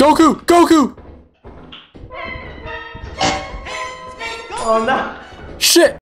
Goku! Goku! Oh no! Shit!